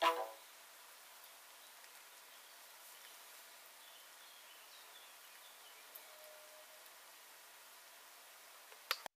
Bye.